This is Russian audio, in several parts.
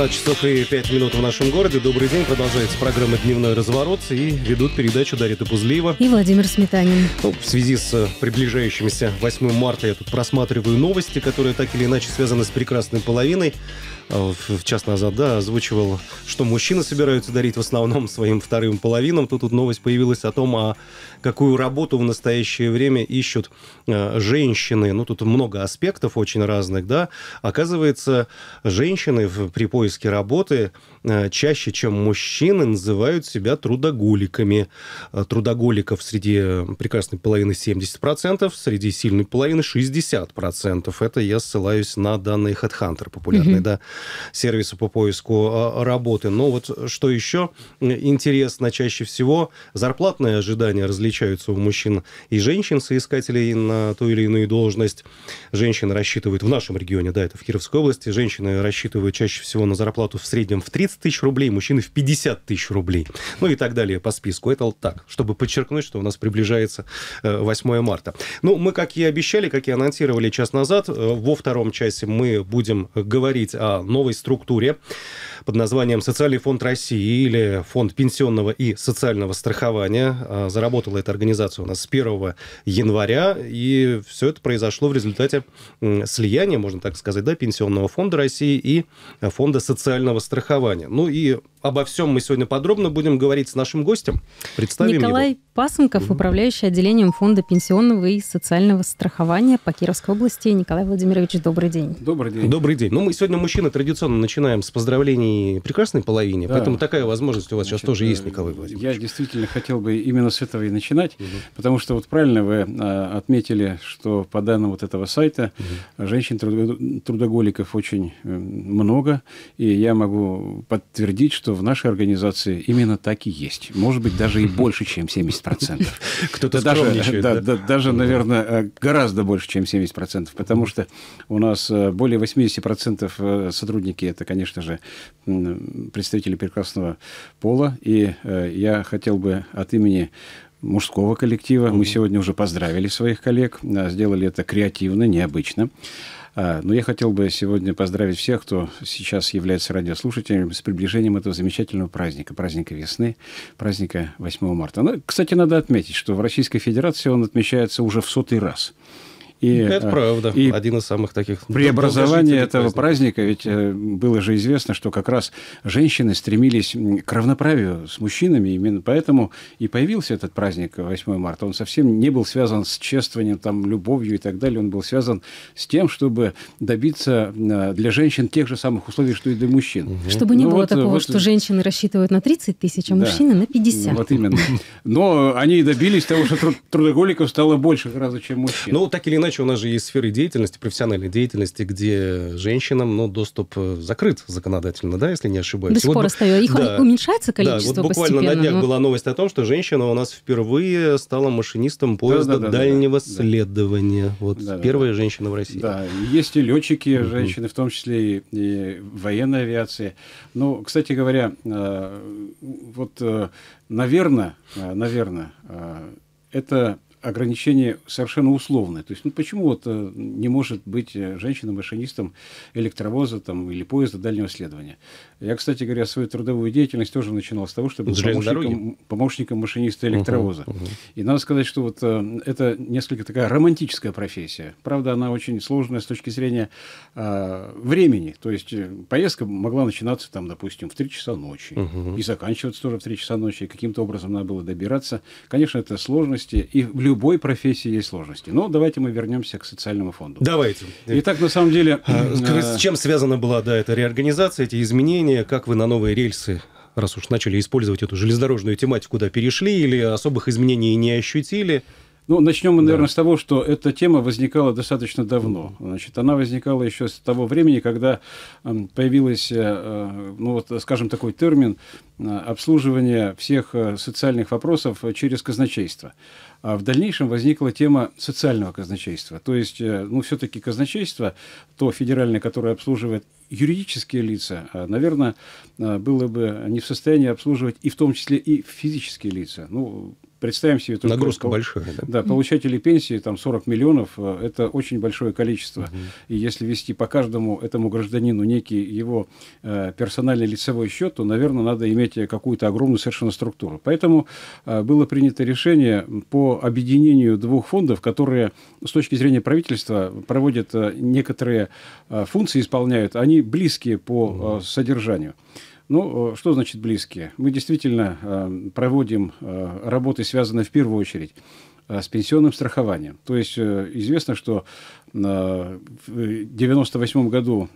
12 часов и 5 минут в нашем городе. Добрый день. Продолжается программа «Дневной разворот». И ведут передачу Дарья Топузлиева. И Владимир Сметанин. Ну, в связи с приближающимся 8 марта я тут просматриваю новости, которые так или иначе связаны с прекрасной половиной. А, в час назад, да, озвучивал, что мужчины собираются дарить в основном своим вторым половинам. Тут, тут новость появилась о том, а какую работу в настоящее время ищут э, женщины. Ну, тут много аспектов очень разных, да. Оказывается, женщины при поиске работы чаще, чем мужчины, называют себя трудоголиками. Э, трудоголиков среди прекрасной половины 70%, среди сильной половины 60%. Это я ссылаюсь на данные HeadHunter, популярный, mm-hmm. да, сервиса по поиску работы. Но вот что еще интересно, чаще всего зарплатные ожидания различаются у мужчин и женщин, соискателей на ту или иную должность. Женщины рассчитывают в нашем регионе, да, это в Кировской области, женщины рассчитывают чаще всего на зарплату в среднем в 30 тысяч рублей, мужчины в 50 тысяч рублей. Ну и так далее по списку. Это вот так, чтобы подчеркнуть, что у нас приближается 8 э, марта. Ну, мы, как и обещали, как и анонсировали час назад, э, во втором часе мы будем говорить о новой структуре под названием «Социальный фонд России» или Фонд пенсионного и социального страхования. А, заработала эта организация у нас с 1 января, и все это произошло в результате слияния, можно так сказать, да, Пенсионного фонда России и Фонда социального страхования. Ну и обо всем мы сегодня подробно будем говорить с нашим гостем. Представим Николай его. Пасынков, угу. управляющий отделением Фонда пенсионного и социального страхования по Кировской области. Николай Владимирович, добрый день. Добрый день. Добрый день. Ну, мы сегодня, мужчины, традиционно начинаем с поздравлений прекрасной половине, да. поэтому такая возможность у вас Значит, сейчас тоже есть, Николай Владимирович. Я действительно хотел бы именно с этого и начинать, угу. потому что вот правильно вы а, отметили, что по данным вот этого сайта угу. женщин-трудоголиков очень э, много, и я могу подтвердить, что в нашей организации именно так и есть. Может быть, даже и больше, чем 70%. Кто-то даже, да, да, даже, наверное, э, гораздо больше, чем 70%, потому что у нас э, более 80% э, сотрудники это, конечно же, представители прекрасного пола, и я хотел бы от имени мужского коллектива. Мы сегодня уже поздравили своих коллег, сделали это креативно, необычно. А, но я хотел бы сегодня поздравить всех, кто сейчас является радиослушателем, с приближением этого замечательного праздника, праздника весны, праздника 8 марта. Ну, кстати, надо отметить, что в Российской Федерации он отмечается уже в сотый раз. И, это э, правда. И Один из самых таких... Преобразование этого праздника, ведь э, было же известно, что как раз женщины стремились к равноправию с мужчинами, именно поэтому и появился этот праздник 8 марта. Он совсем не был связан с чествованием, там, любовью и так далее, он был связан с тем, чтобы добиться э, для женщин тех же самых условий, что и для мужчин. Угу. Чтобы не ну, было вот, такого, вот, что женщины рассчитывают на 30 тысяч, а да, мужчины на 50. Вот именно. Но они добились того, что трудоголиков стало больше гораздо, чем мужчин. Ну, так или иначе, иначе у нас же есть сферы деятельности, профессиональной деятельности, где женщинам ну, доступ э, закрыт законодательно, да, если не ошибаюсь. До сих пор остается. Их да, уменьшается количество Да, вот буквально на днях но... была новость о том, что женщина у нас впервые стала машинистом поезда да, да, да, дальнего да, следования. Вот да, первая да. женщина в России. Да, есть и летчики, угу. женщины, в том числе и, и военной авиации. Ну, кстати говоря, э, вот, наверное, э, наверное, это ограничение совершенно условное. То есть, ну почему вот э, не может быть э, женщина-машинистом электровоза там, или поезда дальнего следования? Я, кстати говоря, свою трудовую деятельность тоже начинал с того, чтобы быть помощником, помощником машиниста электровоза. Uh-huh, uh-huh. И надо сказать, что вот э, это несколько такая романтическая профессия. Правда, она очень сложная с точки зрения э, времени. То есть поездка могла начинаться, там, допустим, в 3 часа ночи uh-huh. и заканчиваться тоже в 3 часа ночи. И каким-то образом надо было добираться. Конечно, это сложности. И в любой профессии есть сложности. Но давайте мы вернемся к социальному фонду. Давайте. Итак, на самом деле... А, с чем связана была да, эта реорганизация, эти изменения? Как вы на новые рельсы раз уж начали использовать эту железнодорожную тематику, куда перешли, или особых изменений не ощутили? Ну, начнем мы, наверное, да. с того, что эта тема возникала достаточно давно. Значит, она возникала еще с того времени, когда появился, э, ну, вот, скажем, такой термин э, обслуживание всех э, социальных вопросов через казначейство. А в дальнейшем возникла тема социального казначейства. То есть, ну, все-таки казначейство, то федеральное, которое обслуживает юридические лица, наверное, было бы не в состоянии обслуживать и в том числе и физические лица. Ну, представим себе... Нагрузка только, большая, да? Да, получатели пенсии, там 40 миллионов, э, это очень большое количество. Угу. И если вести по каждому этому гражданину некий его э, персональный лицевой счет, то, наверное, надо иметь какую-то огромную совершенно структуру. Поэтому э, было принято решение по объединению двух фондов, которые с точки зрения правительства проводят э, некоторые э, функции, исполняют, они близкие по э, содержанию. Ну, что значит близкие? Мы действительно проводим работы, связанные в первую очередь с пенсионным страхованием. То есть известно, что в 1998 году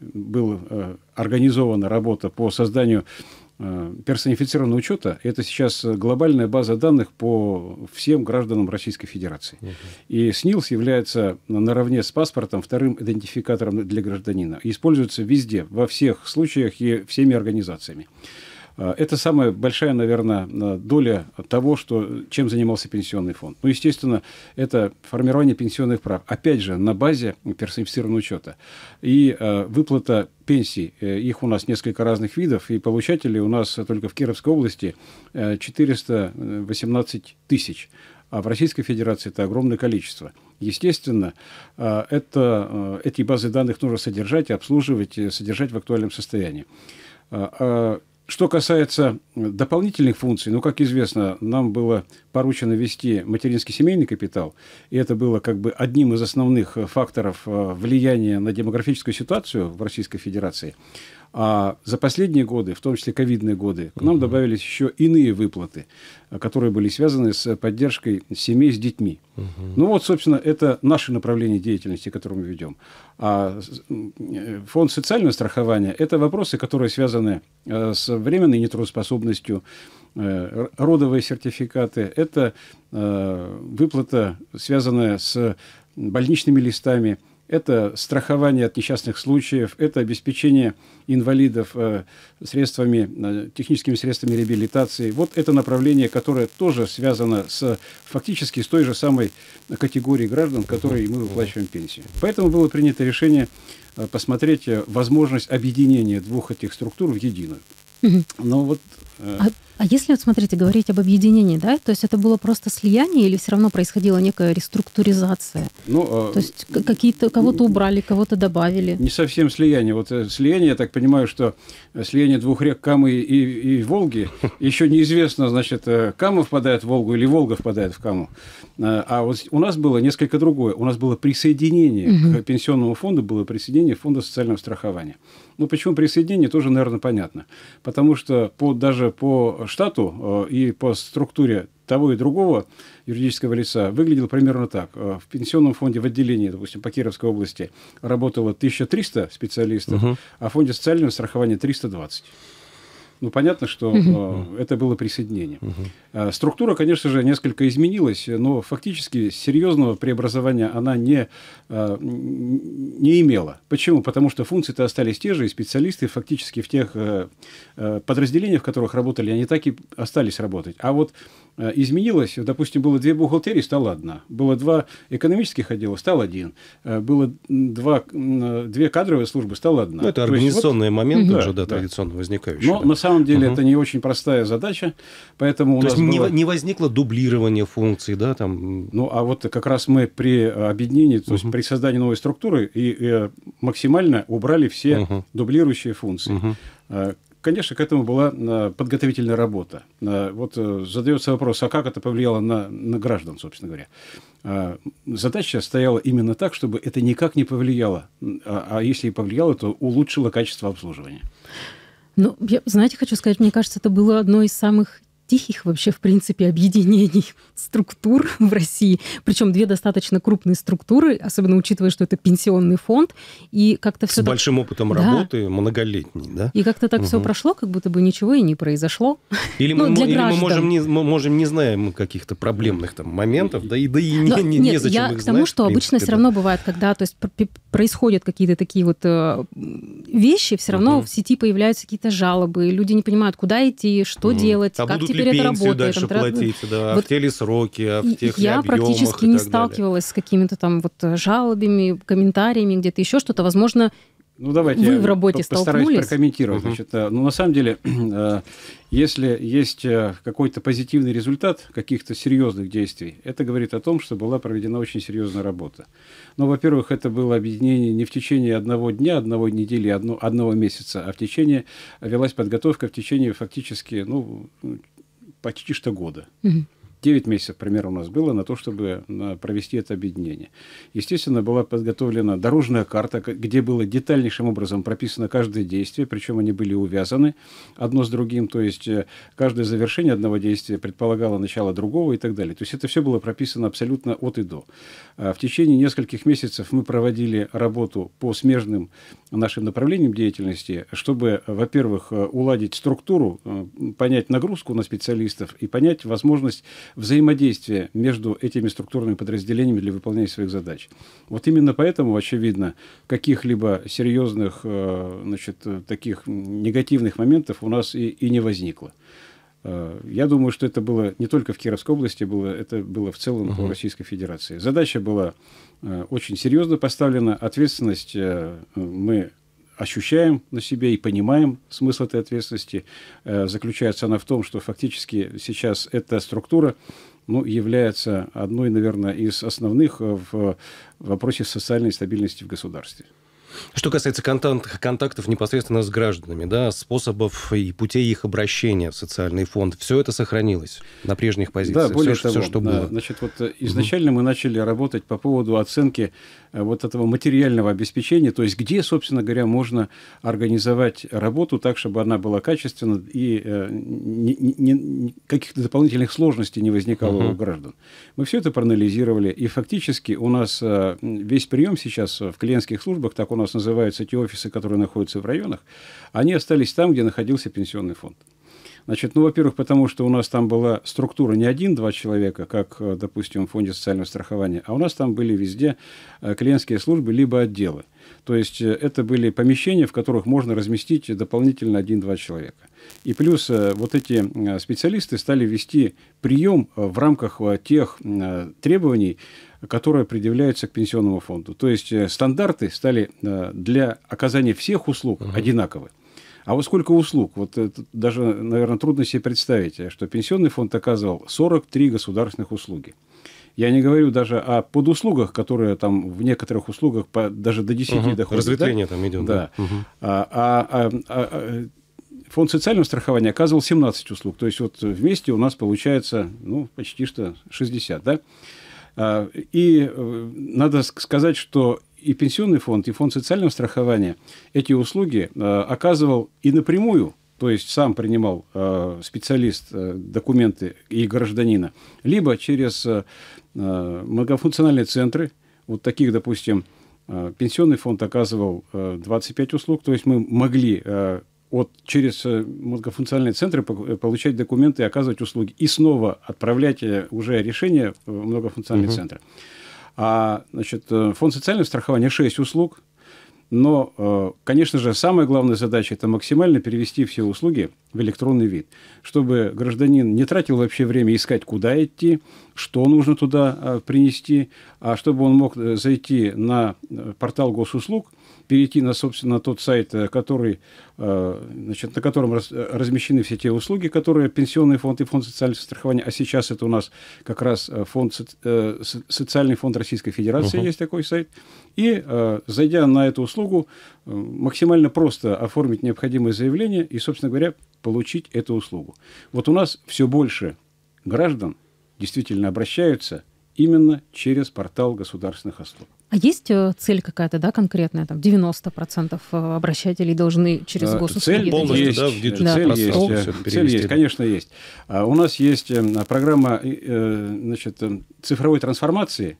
была организована работа по созданию Э, персонифицированного учета – это сейчас глобальная база данных по всем гражданам Российской Федерации. Uh-huh. И СНИЛС является наравне с паспортом вторым идентификатором для гражданина. И используется везде, во всех случаях и всеми организациями. А, это самая большая, наверное, доля того, что, чем занимался пенсионный фонд. Ну, естественно, это формирование пенсионных прав. Опять же, на базе персонифицированного учета. И э, выплата пенсий, э, их у нас несколько разных видов, и получателей у нас только в Кировской области 418 тысяч. А в Российской Федерации это огромное количество. Естественно, это, эти базы данных нужно содержать, обслуживать, содержать в актуальном состоянии. Что касается дополнительных функций, ну, как известно, нам было поручено вести материнский семейный капитал, и это было как бы одним из основных факторов э, влияния на демографическую ситуацию в Российской Федерации. А за последние годы, в том числе ковидные годы, к нам добавились еще иные выплаты, которые были связаны с поддержкой семей с детьми. Угу. Ну вот, собственно, это наше направление деятельности, которое мы ведем. А фонд социального страхования – это вопросы, которые связаны э, с временной нетрудоспособностью, э, родовые сертификаты, это э, выплата, связанная с больничными листами – это страхование от несчастных случаев, это обеспечение инвалидов э, средствами, э, техническими средствами реабилитации. Вот это направление, которое тоже связано с фактически с той же самой категорией граждан, которой мы выплачиваем пенсию. Поэтому было принято решение э, посмотреть возможность объединения двух этих структур в единую. Но вот а а если, вот смотрите, говорить об объединении, да, то есть это было просто слияние или все равно происходила некая реструктуризация? Ну, а, то есть какие-то кого-то убрали, кого-то добавили? Не совсем слияние. Вот э, слияние, я так понимаю, что слияние двух рек Камы и, и Волги, еще неизвестно, значит, э, Кама впадает в Волгу или Волга впадает в Каму. Э, а вот у нас было несколько другое. У нас было присоединение угу. к пенсионному фонду, было присоединение фонда социального страхования. Ну, почему присоединение, тоже, наверное, понятно. Потому что по, даже по штату э, и по структуре того и другого юридического лица выглядело примерно так. Э, в пенсионном фонде в отделении, допустим, по Кировской области работало 1300 специалистов, угу. а в фонде социального страхования 320. Ну, понятно, что угу. это было присоединение. Угу. Структура, конечно же, несколько изменилась, но фактически серьезного преобразования она не, а, не имела. Почему? Потому что функции-то остались те же, и специалисты фактически в тех э, э, подразделениях, в которых работали, они так и остались работать. А вот Э, изменилось. Допустим, было две бухгалтерии, стало одна. Было два экономических отдела, стал один. Э, было два, две кадровые службы, стала одна. Ну, это организационный вот, момент угу. уже, да, да, традиционно возникающий. Но да. на самом деле угу. это не очень простая задача, поэтому у То нас есть было... не возникло дублирование функций, да, там... Ну, а вот как раз мы при объединении, то есть угу. при создании новой структуры и, и максимально убрали все угу. дублирующие функции. Угу. Конечно, к этому была э, подготовительная работа. Э, вот э, задается вопрос, а как это повлияло на, на граждан, собственно говоря. Задача стояла именно так, чтобы это никак не повлияло, а, а если и повлияло, то улучшило качество обслуживания. Ну, я, знаете, хочу сказать, мне кажется, это было одно из самых тихих вообще, в принципе, объединений структур в России. Причем две достаточно крупные структуры, особенно учитывая, что это пенсионный фонд. И как-то все С так... большим опытом да. работы, многолетний, да? И как-то так угу. все прошло, как будто бы ничего и не произошло. Или, ну, мы, или мы можем не, мы можем не знаем каких-то проблемных там моментов, да и, да и Но, не, нет, незачем я их к тому, знать, что обычно все равно бывает, когда то есть, происходят какие-то такие вот э, вещи, все равно угу. в сети появляются какие-то жалобы, люди не понимают, куда идти, что угу. делать, а как будут теперь ли это работает. дальше там, платить, да, вот в те ли сроки, а в тех Я практически не сталкивалась далее. с какими-то там вот жалобами, комментариями, где-то еще что-то. Возможно, Ну, давайте Вы я в работе постараюсь столкнулись? прокомментировать. Мгм. Значит, э, ну, на самом деле, э, если есть э, какой-то позитивный результат каких-то серьезных действий, это говорит о том, что была проведена очень серьезная работа. Ну, во-первых, это было объединение не в течение одного дня, одного недели, одно, одного месяца, а в течение, велась подготовка в течение фактически, ну, почти что года. Мгм. 9 месяцев примерно у нас было на то, чтобы на, провести это объединение. Естественно, была подготовлена дорожная карта, где было детальнейшим образом прописано каждое действие, причем они были увязаны одно с другим, то есть э, каждое завершение одного действия предполагало начало другого и так далее. То есть это все было прописано абсолютно от и до. А В течение нескольких месяцев мы проводили работу по смежным нашим направлениям деятельности, чтобы, во-первых, э, уладить структуру, э, понять нагрузку на специалистов и понять возможность взаимодействия между этими структурными подразделениями для выполнения своих задач. Вот именно поэтому, очевидно, каких-либо серьезных э, значит, таких негативных моментов у нас и, и не возникло. Э, Я думаю, что это было не только в Кировской области, было, это было в целом по Мгм. Российской Федерации. Задача была э, очень серьезно поставлена. Ответственность мы ощущаем на себе и понимаем смысл этой ответственности. Э, Заключается она в том, что фактически сейчас эта структура ну, является одной, наверное, из основных э, в вопросе социальной стабильности в государстве. Что касается контакт- контактов непосредственно с гражданами, да, способов и путей их обращения в социальный фонд, все это сохранилось на прежних позициях. Да, более все, того, что да, было. значит, вот изначально мы начали работать по поводу оценки вот этого материального обеспечения, то есть где, собственно говоря, можно организовать работу так, чтобы она была качественна и э, каких-то дополнительных сложностей не возникало Мгм. у граждан. Мы все это проанализировали, и фактически у нас э, весь прием сейчас в клиентских службах, так у нас называются те офисы, которые находятся в районах, они остались там, где находился пенсионный фонд. Значит, ну, во-первых, потому что у нас там была структура не один-два человека, как, э, допустим, в фонде социального страхования, а у нас там были везде э, клиентские службы либо отделы. То есть э, это были помещения, в которых можно разместить дополнительно один-два человека. И плюс вот эти специалисты стали вести прием в рамках тех требований, которые предъявляются к пенсионному фонду. То есть стандарты стали для оказания всех услуг одинаковы. А вот сколько услуг? Вот это даже, наверное, трудно себе представить, э, что пенсионный фонд оказывал 43 государственных услуги. Я не говорю даже о подуслугах, которые там в некоторых услугах по- даже до 10 Мгм. доходят. да? Разветвление там идет. Да. Мгм. А, а- а- а- а, фонд социального страхования оказывал 17 услуг. То есть вот вместе у нас получается ну, почти что 60. Да? А, И э, надо ск- сказать, что и пенсионный фонд, и фонд социального страхования эти услуги э, оказывал и напрямую, то есть сам принимал э, специалист э, документы и гражданина, либо через э, многофункциональные центры, вот таких, допустим, э, пенсионный фонд оказывал э, 25 услуг, то есть мы могли э, от, через многофункциональные центры по- получать документы и оказывать услуги, и снова отправлять уже решение в многофункциональные Мгм. центры. А значит, э, фонд социального страхования 6 услуг, но, э, конечно же, самая главная задача – это максимально перевести все услуги в электронный вид, чтобы гражданин не тратил вообще время искать, куда идти, что нужно туда э, принести, а чтобы он мог зайти на портал госуслуг, перейти на, собственно, тот сайт, э, который, э, значит, на котором раз- э, размещены все те услуги, которые пенсионный фонд и фонд социального страхования, а сейчас это у нас как раз фонд, соц- со- социальный фонд Российской Федерации, Мгм. есть такой сайт, и, зайдя на эту услугу, максимально просто оформить необходимое заявление и, собственно говоря, получить эту услугу. Вот у нас все больше граждан действительно обращаются именно через портал государственных услуг. А есть э, цель какая-то, да, конкретная? Там 90% обращателей должны через А, госуслуги Цель полностью, делать? да, в есть, digital цель есть, э, цель есть, да. конечно, есть. А У нас есть э, программа э, значит, э, цифровой трансформации,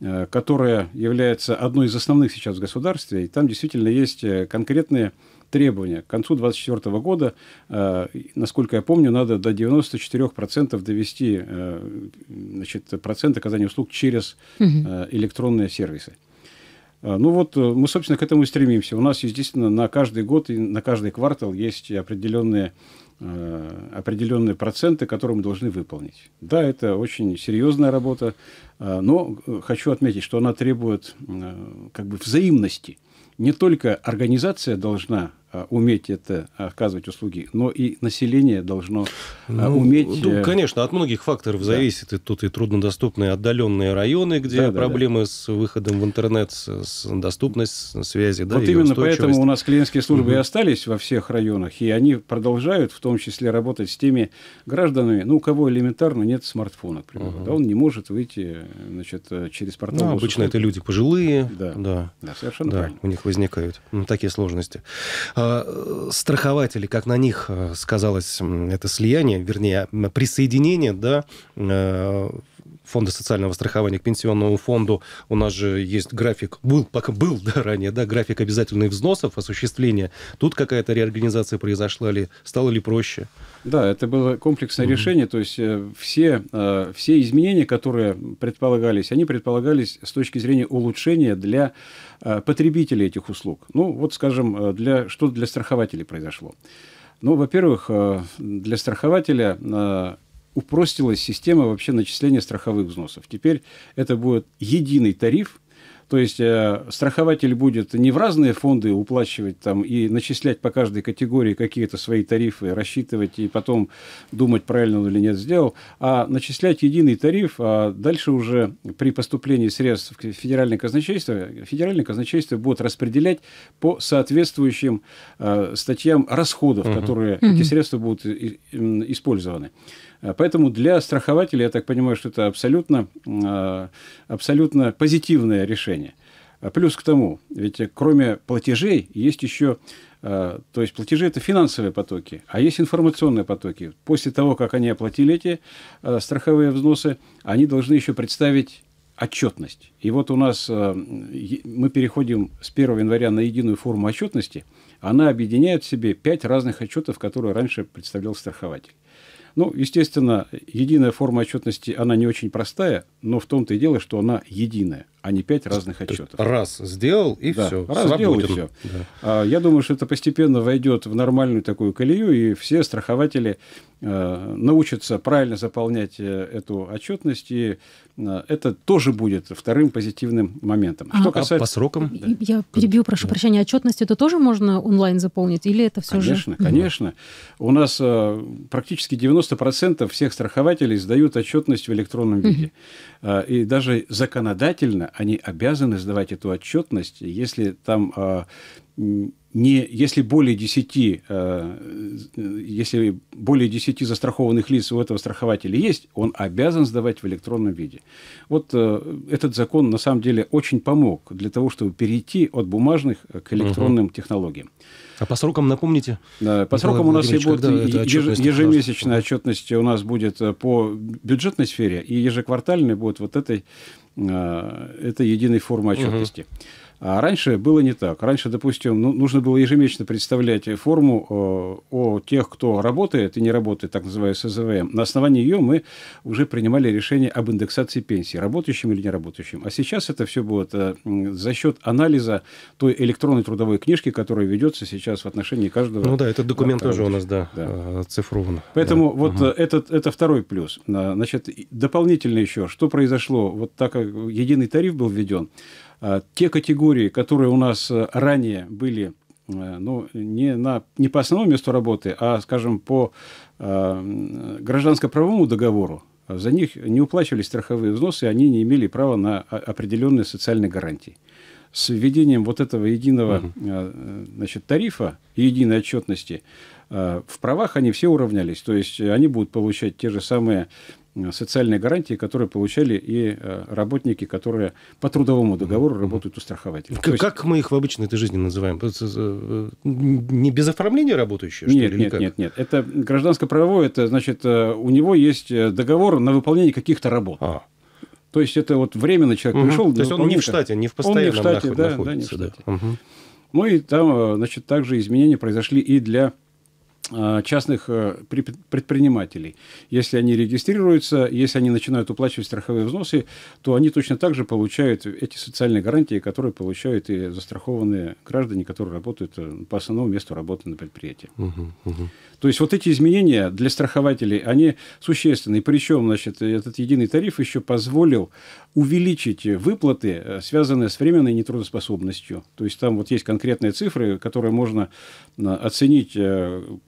э, которая является одной из основных сейчас в государстве, и там действительно есть э, конкретные требования. К концу 2024 года, э, насколько я помню, надо до 94% довести э, значит, процент оказания услуг через э, электронные сервисы. Ну вот мы, собственно, к этому и стремимся. У нас, естественно, на каждый год и на каждый квартал есть определенные, э, определенные проценты, которые мы должны выполнить. Да, это очень серьезная работа, но хочу отметить, что она требует э, как бы взаимности не только организация должна уметь это оказывать услуги, но и население должно а, ну, уметь... Ну, э, конечно, от многих факторов да. зависит. И тут и труднодоступные отдаленные районы, где да, проблемы да. с выходом в интернет, с доступностью связи. Да, вот именно поэтому у нас клиентские службы угу. и остались во всех районах, и они продолжают в том числе работать с теми гражданами, ну, у кого элементарно нет смартфона, к примеру. Угу. Да, он не может выйти значит, через портал. Ну, обычно это люди пожилые. Да, да. да совершенно да, правильно. У них возникают ну, такие сложности. А, страхователи, как на них э, сказалось это слияние, вернее, присоединение, да, э, фонда социального страхования к пенсионному фонду у нас же есть график, был, пока был да, ранее, да, график обязательных взносов, осуществления. Тут какая-то реорганизация произошла ли, стало ли проще? Да, это было комплексное mm-hmm. решение, то есть э, все, э, все изменения, которые предполагались, они предполагались с точки зрения улучшения для э, потребителей этих услуг. Ну, вот, скажем, для, что для страхователей произошло. Ну, во-первых, для страхователя упростилась система вообще начисления страховых взносов. Теперь это будет единый тариф, то есть э, страхователь будет не в разные фонды уплачивать там и начислять по каждой категории какие-то свои тарифы, рассчитывать и потом думать, правильно он или нет сделал, а начислять единый тариф, а дальше уже при поступлении средств в федеральное казначейство, федеральное казначейство будет распределять по соответствующим э, статьям расходов, угу. которые угу. эти средства будут использованы. А поэтому для страхователя, я так понимаю, что это абсолютно, а, абсолютно позитивное решение. А плюс к тому, ведь кроме платежей есть еще, то есть платежи – это финансовые потоки, а есть информационные потоки. После того, как они оплатили эти страховые взносы, они должны еще представить отчетность. И вот у нас мы переходим с 1 января на единую форму отчетности. Она объединяет в себе пять разных отчетов, которые раньше представлял страхователь. Ну, естественно, единая форма отчетности, она не очень простая, но в том-то и дело, что она единая а не пять разных отчетов. Раз сделал и да, все. Раз сделал и все. Да. Я думаю, что это постепенно войдет в нормальную такую колею, и все страхователи э, научатся правильно заполнять э, эту отчетность, и э, это тоже будет вторым позитивным моментом. А, что касается... а по срокам? Да. Я перебью, прошу да. прощения, отчетность это тоже можно онлайн заполнить, или это все конечно, же... Конечно, конечно. У нас практически 90% всех страхователей сдают отчетность в электронном виде. И даже законодательно они обязаны сдавать эту отчетность, если там а, не, если более 10, э, если более 10 застрахованных лиц у этого страхователя есть, он обязан сдавать в электронном виде. Вот э, этот закон на самом деле очень помог для того, чтобы перейти от бумажных к электронным угу. технологиям. А по срокам напомните? Да, по срокам у нас и будет ежемесячная отчетность у нас будет э, по бюджетной сфере, и ежеквартальная будет вот этой, этой единой формы отчетности. Угу. А раньше было не так. Раньше, допустим, ну, нужно было ежемесячно представлять форму о, э, о тех, кто работает и не работает, так называемый СЗВМ. На основании ее мы уже принимали решение об индексации пенсии, работающим или не работающим. А сейчас это все будет э, за счет анализа той электронной трудовой книжки, которая ведется сейчас в отношении каждого. Ну да, этот документ тоже у нас, да, да. оцифрован. Поэтому да. вот угу. этот, это второй плюс. Значит, дополнительно еще, что произошло, вот так как единый тариф был введен, те категории, которые у нас э, ранее были э, ну, не, на, не по основному месту работы, а, скажем, по э, гражданско-правовому договору, за них не уплачивались страховые взносы, они не имели права на определенные социальные гарантии. С введением вот этого единого uh значит, тарифа и единой отчетности в правах они все уравнялись. То есть они будут получать те же самые Э, социальные гарантии, которые получали и э, работники, которые по трудовому договору работают у страхователя. Как, есть... как мы их в обычной этой жизни называем? Э, не без оформления работающие? Нет, что, нет, как? нет, нет. Это гражданско-правовое, это значит, у него есть договор на выполнение каких-то работ. А. То есть это вот временно человек угу. пришел. То есть он не в штате, не в постоянном он не в штате, да, да, не в штате. Да. Угу. Ну и там, значит, также изменения произошли и для Э, частных э, предпринимателей. Если они регистрируются, если они начинают уплачивать страховые взносы, то они точно так же получают эти социальные гарантии, которые получают и застрахованные граждане, которые работают э, по основному месту работы на предприятии. Угу, угу. То есть вот эти изменения для страхователей, они существенны. Причем, значит, этот единый тариф еще позволил увеличить выплаты, связанные с временной нетрудоспособностью. То есть там вот есть конкретные цифры, которые можно оценить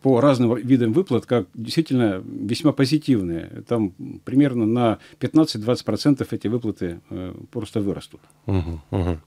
по разным видам выплат как действительно весьма позитивные. Там примерно на 15-20% эти выплаты э, просто вырастут. Угу, угу.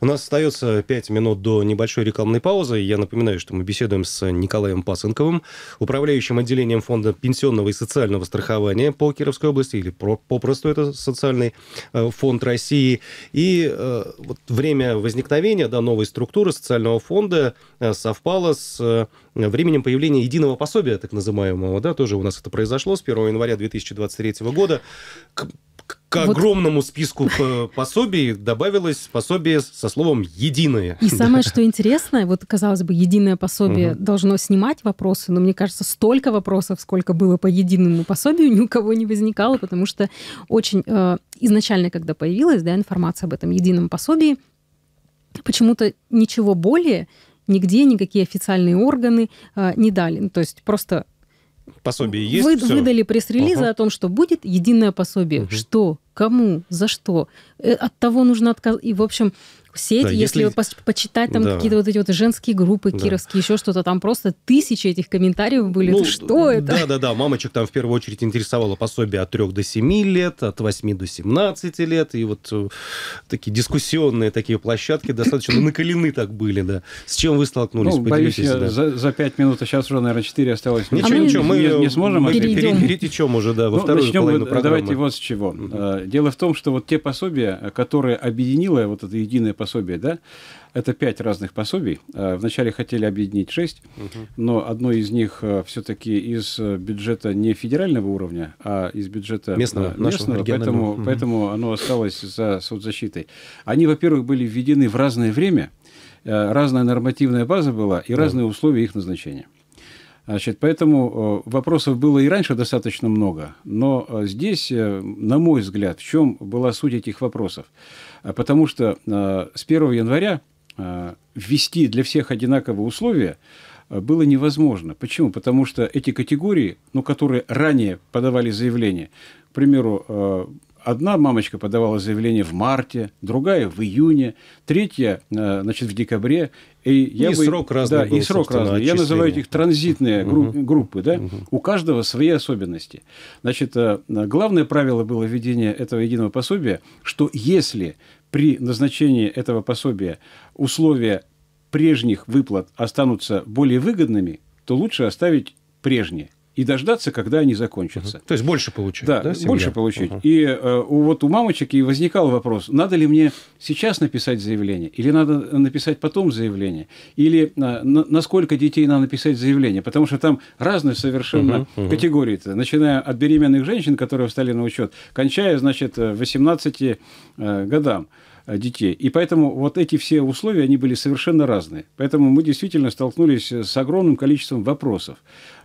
У нас остается 5 минут до небольшой рекламной паузы. Я напоминаю, что мы беседуем с Николаем Пасынковым, управляющим отделением Фонда пенсионного и социального страхования по Кировской области, или попросту это социальный э, фонд России. И э, вот время возникновения да, новой структуры социального фонда совпало с временем появления единого пособия, так называемого, да, тоже у нас это произошло с 1 января 2023 года. К, к огромному вот. списку пособий добавилось пособие со словом «единое». И самое, что интересное, вот, казалось бы, единое пособие угу. должно снимать вопросы, но мне кажется, столько вопросов, сколько было по единому пособию, ни у кого не возникало, потому что очень э, изначально, когда появилась да, информация об этом едином пособии, почему-то ничего более нигде никакие официальные органы э, не дали. Ну, то есть просто пособие есть. Вы, выдали пресс-релизы uh-huh. о том, что будет единое пособие. Uh-huh. Что, кому, за что. Э, от того нужно отказаться. И, в общем, сеть, да, если, если почитать там да. какие-то вот эти вот женские группы да. кировские, еще что-то, там просто тысячи этих комментариев были. Ну, что это? Да-да-да, мамочек там в первую очередь интересовало пособие от 3 до 7 лет, от 8 до 17 лет, и вот э, такие дискуссионные такие площадки достаточно накалены так были, да. С чем вы столкнулись? Ну, боюсь, да. за, за 5 минут, а сейчас уже, наверное, 4 осталось. Ничего, а ничего, мы не, не сможем. Мы перейдем. перетечем уже, да, во ну, вторую начнем, половину программы. Давайте вот с чего. Угу. Дело в том, что вот те пособия, которые объединило вот это единое пособие, да, это пять разных пособий. Э, вначале хотели объединить шесть, угу. но одно из них э, все-таки из бюджета не федерального уровня, а из бюджета местного, местного поэтому, угу. поэтому оно осталось за соцзащитой. Они, во-первых, были введены в разное время, э, разная нормативная база была и да. разные условия их назначения. Значит, поэтому вопросов было и раньше достаточно много, но здесь, на мой взгляд, в чем была суть этих вопросов? Потому что с 1 января ввести для всех одинаковые условия было невозможно. Почему? Потому что эти категории, ну, которые ранее подавали заявление, к примеру, одна мамочка подавала заявление в марте, другая в июне, третья, значит, в декабре. И, я и бы, срок разный. Да, был, и срок разный. Я называю их транзитные угу. группы, да. Угу. У каждого свои особенности. Значит, главное правило было введения этого единого пособия, что если при назначении этого пособия условия прежних выплат останутся более выгодными, то лучше оставить прежние и дождаться, когда они закончатся. Угу. То есть больше получить. Да, да больше получить. Угу. И э, вот у мамочек и возникал вопрос, надо ли мне сейчас написать заявление, или надо написать потом заявление, или э, на, на сколько детей надо написать заявление, потому что там разные совершенно угу, категории, -то, начиная от беременных женщин, которые встали на учет, кончая, значит, 18 э, годам. Э, детей. И поэтому вот эти все условия, они были совершенно разные. Поэтому мы действительно столкнулись с огромным количеством вопросов.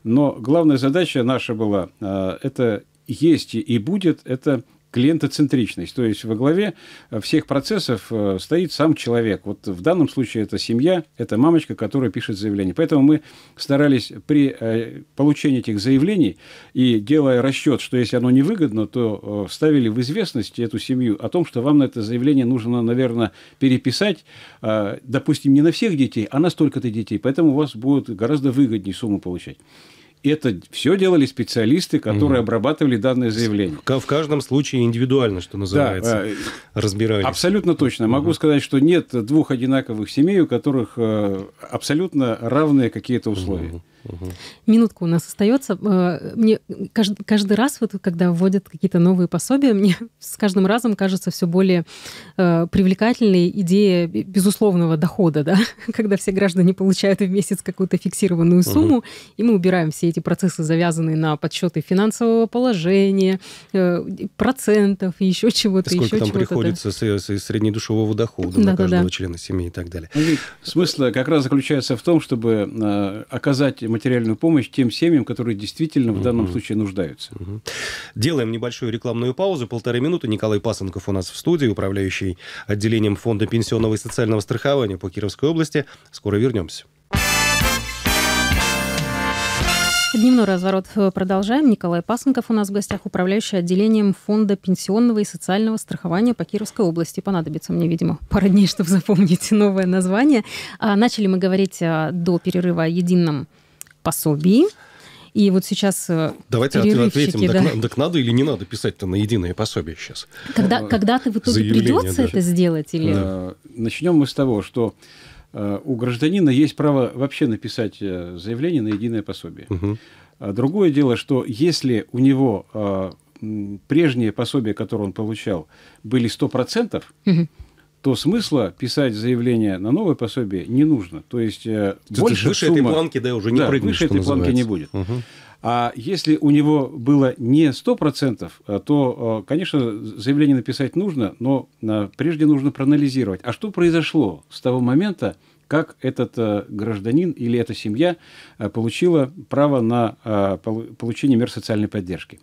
Но главная задача наша была, э, это есть и будет, это клиентоцентричность. То есть во главе э, всех процессов э, стоит сам человек. Вот в данном случае это семья, это мамочка, которая пишет заявление. Поэтому мы старались при э, получении этих заявлений и делая расчет, что если оно невыгодно, то ставили в известность эту семью о том, что вам на это заявление нужно, наверное, переписать, допустим, не на всех детей, а на столько-то детей. Поэтому у вас будет гораздо выгоднее сумму получать это все делали специалисты, которые угу. обрабатывали данное заявление. В каждом случае индивидуально, что называется, да, разбирались. Абсолютно точно. Угу. Могу сказать, что нет двух одинаковых семей, у которых э, абсолютно равные какие-то условия. Угу. Угу. Минутку у нас остается. Э, мне каждый, каждый раз, вот, когда вводят какие-то новые пособия, мне с каждым разом кажется все более э, привлекательной идея безусловного дохода, да? когда все граждане получают в месяц какую-то фиксированную сумму, угу. и мы убираем все эти процессы, завязанные на подсчеты финансового положения, э, процентов и еще чего-то. Сколько еще там приходится да. с, среднедушевого дохода да, на каждого да, да. члена семьи и так далее. Смысл как раз заключается в том, чтобы э, оказать материальную помощь тем семьям, которые действительно в данном случае нуждаются. Делаем небольшую рекламную паузу, полторы минуты. Николай Пасынков у нас в студии, управляющий отделением Фонда пенсионного и социального страхования по Кировской области. Скоро вернемся. Дневной разворот продолжаем. Николай Пасынков у нас в гостях, управляющий отделением Фонда пенсионного и социального страхования по Кировской области. Понадобится мне, видимо, пара дней, чтобы запомнить новое название. А, начали мы говорить а, до перерыва о едином пособии. И вот сейчас э, Давайте ответим, да. так, так надо или не надо писать-то на единое пособие сейчас? Когда, когда-то в итоге придется даже. это сделать? Или... Да. Начнем мы с того, что Э, у гражданина есть право вообще написать э, заявление на единое пособие. Угу. Другое дело, что если у него э, прежние пособия, которые он получал, были 100%, угу. То смысла писать заявление на новое пособие не нужно. То есть больше выше сумма, этой планки да, уже не да, прыгнешь, выше этой называется. планки не будет. Угу. А если у него было не 100%, э, то, э, конечно, заявление написать нужно, но э, прежде нужно проанализировать, а что произошло с того момента, как этот гражданин или эта семья получила право на получение мер социальной поддержки.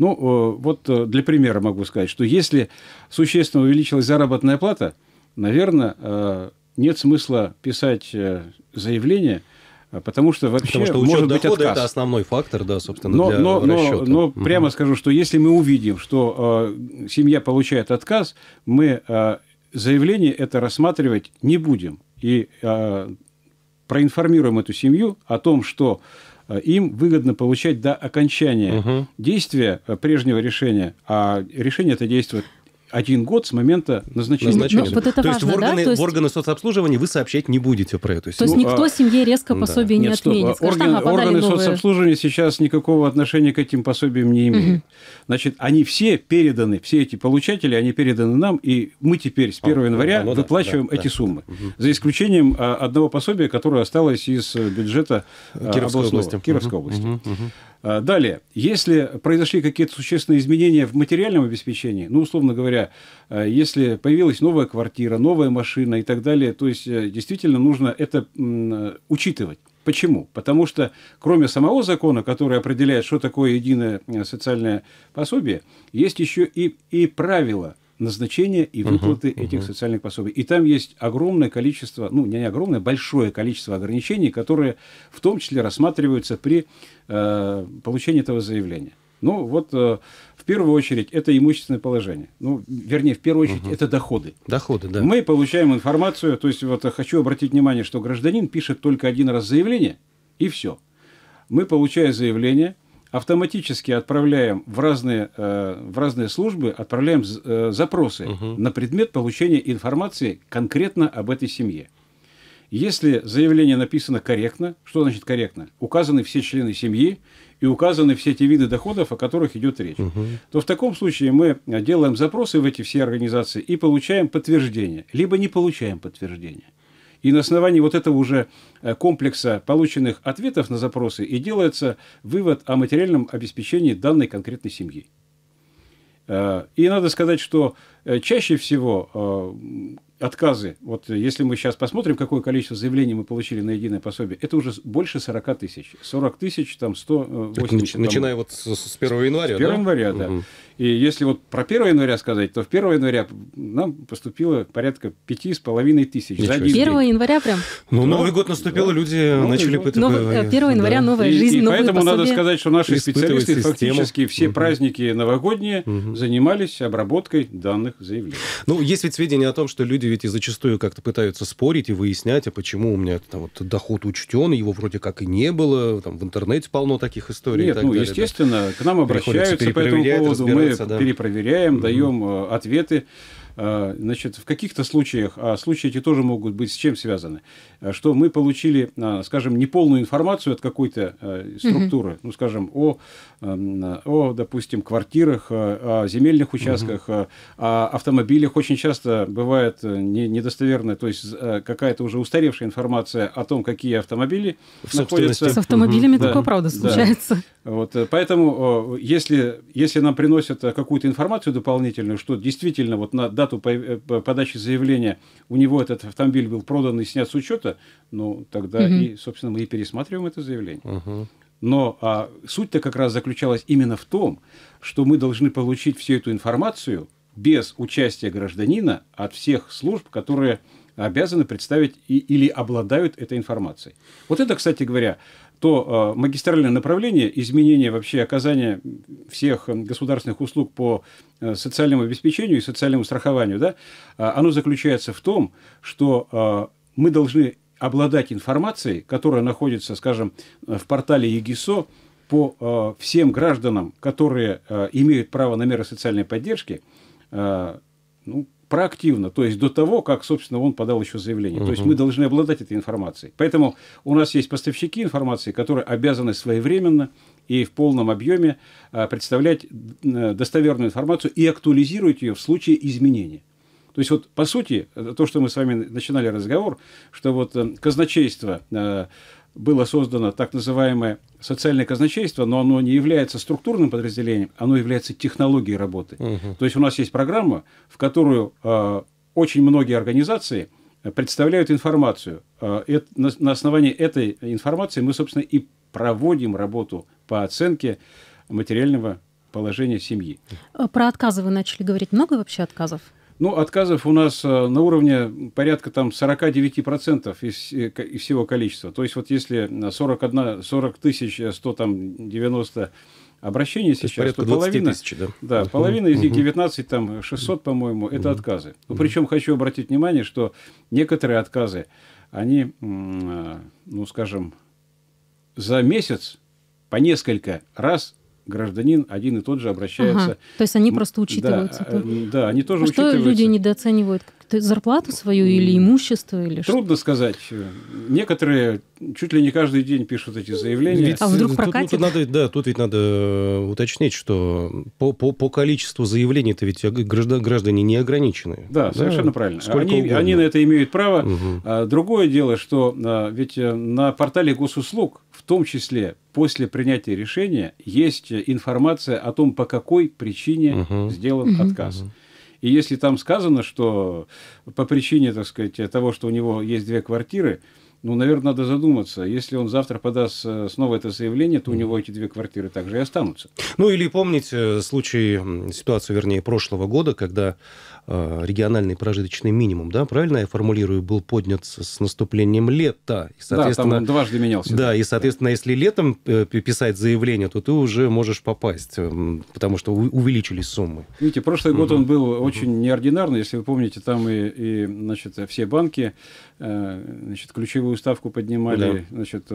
Ну, вот для примера могу сказать, что если существенно увеличилась заработная плата, наверное, нет смысла писать заявление – потому что вообще Потому что может быть отказ. это основной фактор, да, собственно, но, для но, расчета. Но, но угу. прямо скажу, что если мы увидим, что э, семья получает отказ, мы э, заявление это рассматривать не будем. И э, проинформируем эту семью о том, что э, им выгодно получать до окончания угу. действия э, прежнего решения, а решение это действует один год с момента назначения. назначения. Ну, вот это то, важно, есть в органы, да? то есть в органы соцобслуживания вы сообщать не будете про эту То есть ну, никто а... семье резко пособие да. не Нет, отменит? Скажет, Орган, органы новые... соцобслуживания сейчас никакого отношения к этим пособиям не имеют. Угу. Значит, они все переданы, все эти получатели, они переданы нам, и мы теперь с 1 а, января ну, выплачиваем да, эти да. суммы. Угу. За исключением а, одного пособия, которое осталось из бюджета Кировской области. Кировской области. Угу, угу. А, далее, если произошли какие-то существенные изменения в материальном обеспечении, ну, условно говоря, а, если появилась новая квартира, новая машина и так далее, то есть э, действительно нужно это учитывать. Почему? Потому что кроме самого закона, который определяет, что такое единое э, социальное пособие, есть еще и, и правила назначения и выплаты uh-huh, этих uh-huh. социальных пособий. И там есть огромное количество, ну не огромное, большое количество ограничений, которые в том числе рассматриваются при э, получении этого заявления. Ну вот э, в первую очередь это имущественное положение. Ну, вернее, в первую очередь угу. это доходы. Доходы, да. Мы получаем информацию, то есть вот хочу обратить внимание, что гражданин пишет только один раз заявление, и все. Мы, получая заявление, автоматически отправляем в разные, э, в разные службы, отправляем э, запросы угу. на предмет получения информации конкретно об этой семье. Если заявление написано корректно, что значит корректно? Указаны все члены семьи и указаны все те виды доходов, о которых идет речь, угу. то в таком случае мы делаем запросы в эти все организации и получаем подтверждение, либо не получаем подтверждение. И на основании вот этого уже э, комплекса полученных ответов на запросы и делается вывод о материальном обеспечении данной конкретной семьи. Э, и надо сказать, что э, чаще всего отказы, вот если мы сейчас посмотрим, какое количество заявлений мы получили на единое пособие, это уже больше 40 тысяч. 40 тысяч, там 180. Так, начиная вот с, с 1 января, С 1 да? января, да. Угу. И если вот про 1 января сказать, то в 1 января нам поступило порядка 5,5 тысяч за один 1 день. января прям? Ну, ну Новый год наступил, да. люди Новый начали... Год. Новый, 1 января новая и, жизнь, и, поэтому пособия. надо сказать, что наши специалисты систему. фактически все угу. праздники новогодние угу. занимались обработкой данных заявлений. Ну, есть ведь сведения о том, что люди ведь и зачастую как-то пытаются спорить и выяснять, а почему у меня там вот доход учтен, его вроде как и не было, там в интернете полно таких историй. Нет, ну, далее, естественно, да. к нам обращаются по этому поводу, мы да. перепроверяем проверяем, угу. даем э, ответы. Э, значит, в каких-то случаях, а случаи эти тоже могут быть с чем связаны, что мы получили, скажем, неполную информацию от какой-то структуры, угу. ну, скажем, о, о, допустим, квартирах, о земельных участках, угу. о автомобилях. Очень часто бывает недостоверная, то есть какая-то уже устаревшая информация о том, какие автомобили в находятся. С автомобилями угу. такое, правда, случается. Да. Вот, э, поэтому, если, если нам приносят какую-то информацию дополнительную, что действительно вот на дату подачи заявления у него этот автомобиль был продан и снят с учета, ну, тогда угу. и, собственно, мы и пересматриваем это заявление. Угу. Но а, суть-то как раз заключалась именно в том, что мы должны получить всю эту информацию без участия гражданина от всех служб, которые обязаны представить и, или обладают этой информацией. Вот это, кстати говоря, то э, магистральное направление изменения вообще оказания всех государственных услуг по э, социальному обеспечению и социальному страхованию, да, э, оно заключается в том, что э, мы должны обладать информацией, которая находится, скажем, в портале ЕГИСО по э, всем гражданам, которые э, имеют право на меры социальной поддержки, э, ну, проактивно, то есть до того, как, собственно, он подал еще заявление. Угу. То есть мы должны обладать этой информацией. Поэтому у нас есть поставщики информации, которые обязаны своевременно и в полном объеме э, представлять достоверную информацию и актуализировать ее в случае изменения. То есть вот по сути, то, что мы с вами начинали разговор, что вот э, казначейство э, было создано так называемое социальное казначейство, но оно не является структурным подразделением, оно является технологией работы. Угу. То есть у нас есть программа, в которую э, очень многие организации представляют информацию. Э, это, на, на основании этой информации мы, собственно, и проводим работу по оценке материального положения семьи. Про отказы вы начали говорить. Много вообще отказов? Ну, отказов у нас э, на уровне порядка там 49% из, э, из всего количества. То есть вот если 41, 40 тысяч 100 там 90 обращений то сейчас, то половина, тысяч, да? Да, половина из них 19, там 600, по-моему, это отказы. Ну, причем хочу обратить внимание, что некоторые отказы, они, э, ну, скажем, за месяц по несколько раз гражданин один и тот же обращается. Ага. То есть они просто учитываются. Да, э, да они тоже а учитываются. Что люди недооценивают? Зарплату свою или имущество? Или Трудно что? сказать. Некоторые чуть ли не каждый день пишут эти заявления. Ведь, а вдруг прокатит? Тут, ну, тут надо, да, тут ведь надо э, уточнить, что по, по, по количеству заявлений это ведь граждане не ограничены. Да, да? совершенно правильно. Они, они на это имеют право. Угу. А, другое дело, что а, ведь э, на портале госуслуг, в том числе после принятия решения, есть информация о том, по какой причине угу. сделан угу. отказ. Угу. И если там сказано, что по причине, так сказать, того, что у него есть две квартиры, ну, наверное, надо задуматься. Если он завтра подаст э, снова это заявление, то у него эти две квартиры также и останутся. Ну, или помните случай, ситуацию, вернее, прошлого года, когда Э, региональный прожиточный минимум, да, правильно я формулирую, был поднят с наступлением лета. И, соответственно, да, там дважды менялся. Да, и, соответственно, если летом э, писать заявление, то ты уже можешь попасть, эм, потому что увеличились суммы. Видите, прошлый год он был очень неординарный, если вы помните, там и, и значит, все банки э, значит, ключевую ставку поднимали да. значит,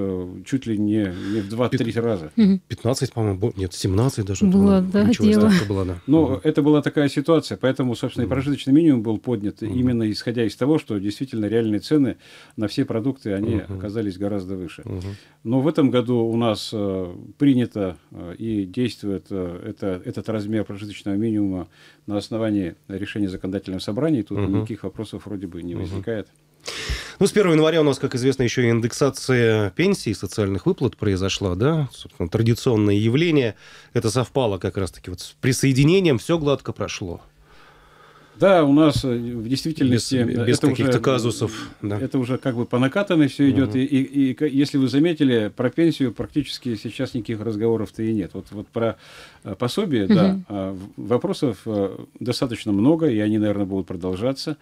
чуть ли не, не в 2-3 раза. 15, по-моему, нет, 17 даже. Было, да, дело. Была, да. Но это была такая ситуация, поэтому, собственно, и прожиточный минимум был поднят угу. именно исходя из того, что действительно реальные цены на все продукты, они угу. оказались гораздо выше. Угу. Но в этом году у нас э, принято э, и действует э, это, этот размер прожиточного минимума на основании решения законодательного собрания, и тут угу. никаких вопросов вроде бы не угу. возникает. Ну, с 1 января у нас, как известно, еще и индексация пенсий и социальных выплат произошла, да, собственно, традиционное явление. Это совпало как раз-таки вот с присоединением, все гладко прошло. Да, у нас э, в действительности без, без каких-то казусов. Да. Это уже как бы по накатанной все идет. Угу. И, и, и если вы заметили, про пенсию практически сейчас никаких разговоров-то и нет. Вот, вот про э, пособие, угу. да, а, вопросов э, достаточно много, и они, наверное, будут продолжаться.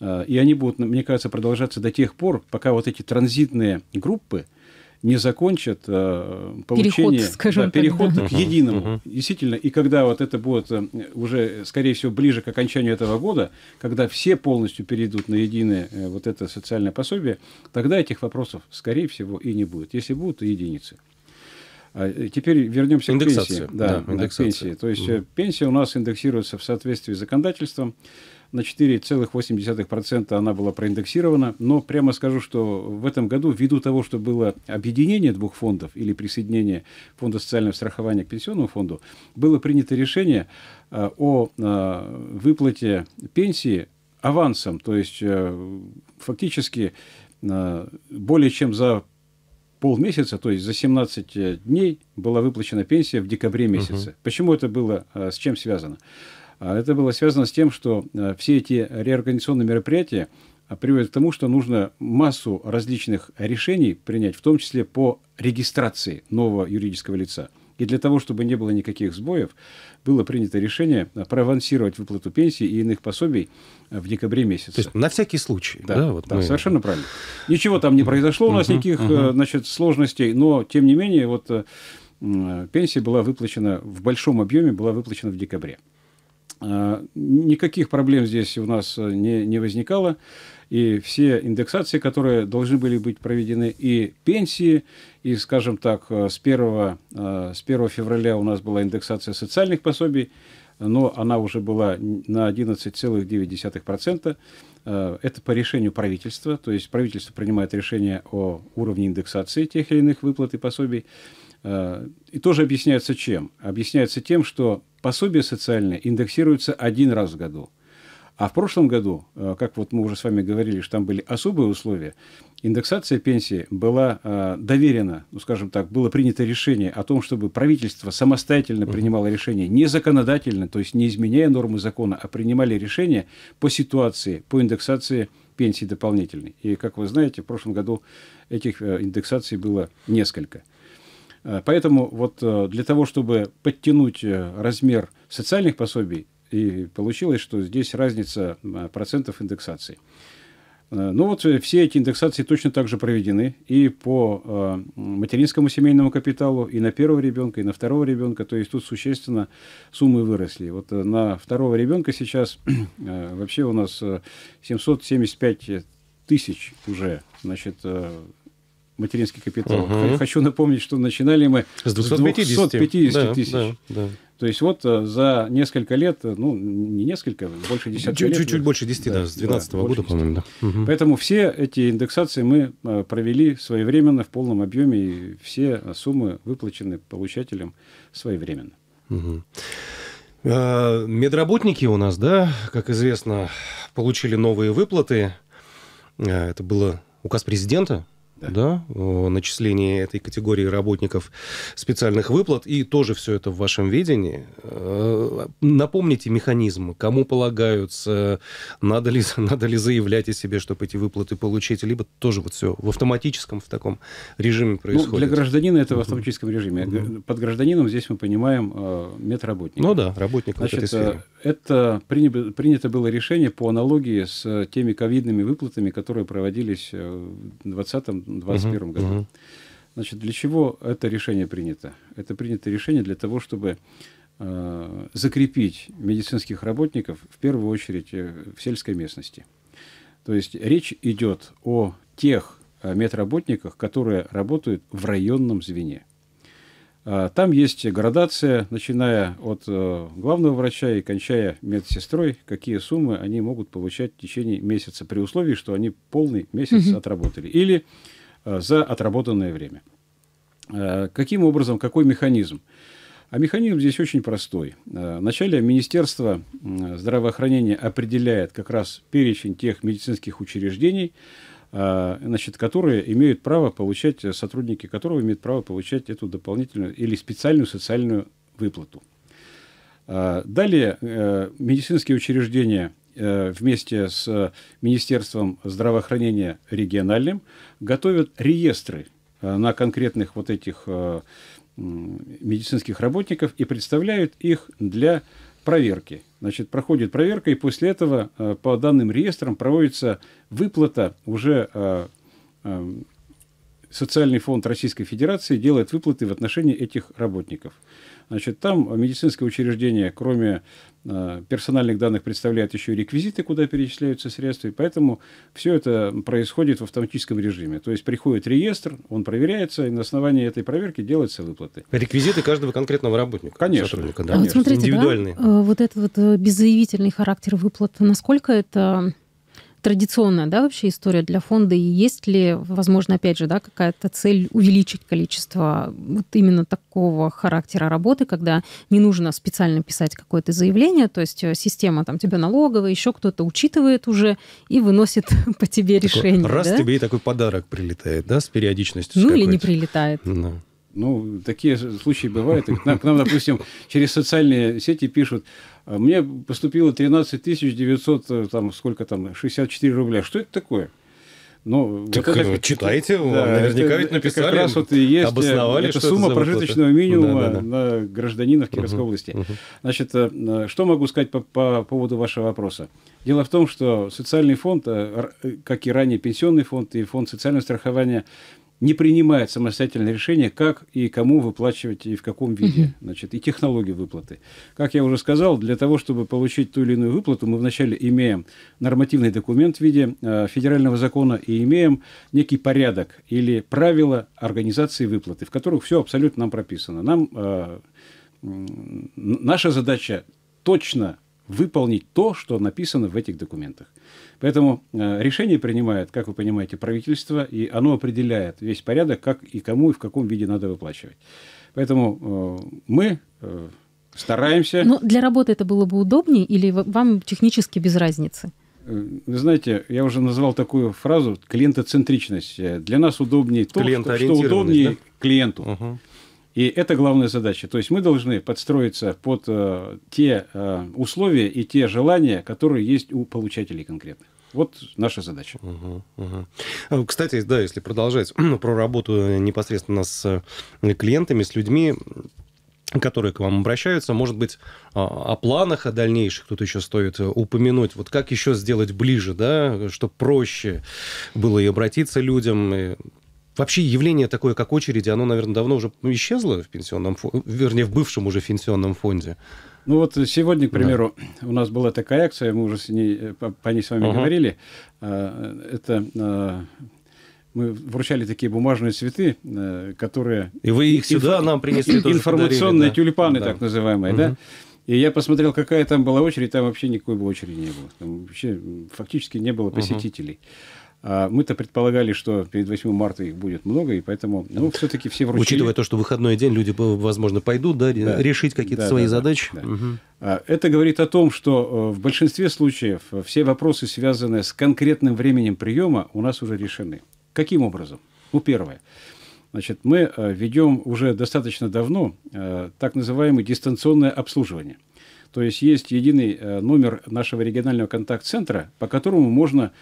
И они будут, мне кажется, продолжаться до тех пор, пока вот эти транзитные группы, не закончат э, получение, переход, скажем да, так, переход да. к единому. Uh-huh. Действительно, и когда вот это будет э, уже, скорее всего, ближе к окончанию этого года, когда все полностью перейдут на единое э, вот это социальное пособие, тогда этих вопросов, скорее всего, и не будет. Если будут, то единицы. А э, теперь вернемся к пенсии. Да, да индексация. пенсии. То есть угу. пенсия у нас индексируется в соответствии с законодательством на 4,8% она была проиндексирована. Но прямо скажу, что в этом году, ввиду того, что было объединение двух фондов или присоединение фонда социального страхования к пенсионному фонду, было принято решение э, о э, выплате пенсии авансом, то есть э, фактически более чем за полмесяца, то есть за 17 дней была выплачена пенсия в декабре месяце. Угу. Почему это было, с чем связано? А это было связано с тем, что э, все эти реорганизационные мероприятия а, приводят к тому, что нужно массу различных решений принять, в том числе по регистрации нового юридического лица. И для того, чтобы не было никаких сбоев, было принято решение проавансировать выплату пенсий и иных пособий в декабре месяце. То есть на всякий случай. Да, да, вот да мы... совершенно правильно. Ничего там не произошло у нас, никаких значит, сложностей, но тем не менее вот пенсия была выплачена в большом объеме, была выплачена в декабре. А, никаких проблем здесь у нас не, не возникало и все индексации, которые должны были быть проведены, и пенсии, и, скажем так, э, с 1, э, с 1 февраля у нас была индексация социальных пособий, но она уже была на 11,9%. Э, это по решению правительства, то есть правительство принимает решение о уровне индексации тех или иных выплат и пособий. И тоже объясняется чем? Объясняется тем, что пособия социальные индексируются один раз в году – а в прошлом году, э, как вот мы уже с вами говорили, что там были особые условия, индексация пенсии была э, доверена, ну, скажем так, было принято решение о том, чтобы правительство самостоятельно принимало решение, не законодательно, то есть не изменяя нормы закона, а принимали решение по ситуации, по индексации пенсии дополнительной. И, как вы знаете, в прошлом году этих э, индексаций было несколько. Поэтому вот для того, чтобы подтянуть размер социальных пособий, и получилось, что здесь разница процентов индексации. Э, ну вот э, все эти индексации точно так же проведены и по э, материнскому семейному капиталу, и на первого ребенка, и на второго ребенка. То есть тут существенно суммы выросли. Вот на второго ребенка сейчас вообще у нас 775 тысяч уже, значит, материнский капитал. Угу. Хочу напомнить, что начинали мы с 250, 250 тысяч. Да, да. То есть вот э, за несколько лет, э, ну, не несколько, больше 10 чуть, лет. Чуть-чуть больше 10, да, да с 2012 да, года, по-моему, да. Угу. Поэтому все эти индексации мы э, провели своевременно, в полном объеме, и все суммы выплачены получателям своевременно. Угу. Медработники у нас, да, как известно, получили новые выплаты. Это было указ президента да. О начислении этой категории работников специальных выплат, и тоже все это в вашем видении. Э, напомните механизм, кому полагаются, надо ли, надо ли заявлять о себе, чтобы эти выплаты получить, либо тоже вот все в автоматическом, в таком режиме происходит. Ну, для гражданина это в автоматическом режиме. Под гражданином здесь мы понимаем э, медработника. Ну да, работник Значит, этой сферы. Э, это принято, принято было решение по аналогии с теми ковидными выплатами, которые проводились в 2020 2021 uh-huh, году. Uh-huh. Значит, для чего это решение принято? Это принято решение для того, чтобы э, закрепить медицинских работников в первую очередь э, в сельской местности. То есть речь идет о тех э, медработниках, которые работают в районном звене. Э, там есть градация, начиная от главного врача и кончая медсестрой, какие суммы они могут получать в течение месяца, при условии, что они полный месяц угу. отработали. Или Э, за отработанное время. Э, каким образом, какой механизм? А механизм здесь очень простой. Э, вначале Министерство здравоохранения определяет как раз перечень тех медицинских учреждений, значит, которые имеют право получать, сотрудники которого имеют право получать эту дополнительную или специальную социальную выплату. Далее медицинские учреждения Э, вместе с Министерством здравоохранения региональным готовят реестры э, на конкретных вот этих э, медицинских работников и представляют их для проверки. Значит, проходит проверка, и после этого по данным реестрам проводится выплата уже Социальный фонд Российской Федерации делает выплаты в отношении этих работников. Значит, там медицинское учреждение, кроме э, персональных данных, представляет еще и реквизиты, куда перечисляются средства, и поэтому все это происходит в автоматическом режиме. То есть приходит реестр, он проверяется, и на основании этой проверки делаются выплаты. Реквизиты каждого конкретного работника. Конечно. Сотрудника, да. А вот смотрите, Индивидуальные. Да, вот этот вот э, беззаявительный характер выплат, насколько это традиционная, да, вообще история для фонда? И есть ли, возможно, опять же, да, какая-то цель увеличить количество вот именно такого характера работы, когда не нужно специально писать какое-то заявление, то есть э, система там тебя налоговая, еще кто-то учитывает уже и выносит по тебе решение. Раз да? тебе и такой подарок прилетает, да, с периодичностью. Ну или не прилетает. Да. Ну, такие случаи бывают. К нам, к нам, допустим, через социальные сети пишут, «А мне поступило 13 900, э, там, сколько там, 64 рубля. Что это такое? Ну, так вот это, читайте, да, наверняка это, ведь написали, это как раз вот и есть обосновали, это сумма это прожиточного минимума да, да, да. на гражданина в Кировской угу, области. Угу. Значит, э, что могу сказать по, по поводу вашего вопроса? Дело в том, что социальный фонд, э, как и ранее пенсионный фонд и фонд социального страхования, не принимает самостоятельное решение, как и кому выплачивать и в каком виде, значит, и технологию выплаты. Как я уже сказал, для того, чтобы получить ту или иную выплату, мы вначале имеем нормативный документ в виде э, федерального закона и имеем некий порядок или правила организации выплаты, в которых все абсолютно нам прописано. Нам э, наша задача точно выполнить то, что написано в этих документах. Поэтому э, решение принимает, как вы понимаете, правительство, и оно определяет весь порядок, как и кому и в каком виде надо выплачивать. Поэтому э, мы э, стараемся... Но для работы это было бы удобнее или вам технически без разницы? Вы знаете, я уже назвал такую фразу клиентоцентричность. Для нас удобнее то, что, что удобнее да? клиенту. Угу. И это главная задача. То есть мы должны подстроиться под э, те э, условия и те желания, которые есть у получателей конкретных. Вот наша задача. Угу, угу. Кстати, да, если продолжать про работу непосредственно с э, клиентами, с людьми, которые к вам обращаются, может быть, а, о планах о дальнейших тут еще стоит упомянуть. Вот как еще сделать ближе, да, чтобы проще было и обратиться людям, Вообще явление такое, как очереди, оно, наверное, давно уже исчезло в пенсионном фонде, вернее, в бывшем уже пенсионном фонде. Ну вот сегодня, к примеру, да. у нас была такая акция, мы уже с ней, э, по, по ней с вами uh-huh. говорили. А, это а, мы вручали такие бумажные цветы, э, которые... И вы их сюда нам принесли тоже Информационные подарили, да? тюльпаны, да. так называемые, угу. да? И я посмотрел, какая там была очередь, там вообще никакой бы очереди не было. Там вообще фактически не было посетителей. Угу. А мы-то предполагали, что перед 8 марта их будет много, и поэтому, ну, все-таки все вручили. Учитывая то, что выходной день, люди, возможно, пойдут, да, да. решить какие-то да, свои да, задачи. Да. Угу. Это говорит о том, что э, в большинстве случаев все вопросы, связанные с конкретным временем приема, у нас уже решены. Каким образом? Ну, первое. Значит, мы э, ведем уже достаточно давно э, так называемое дистанционное обслуживание. То есть есть единый номер нашего регионального контакт-центра, по которому можно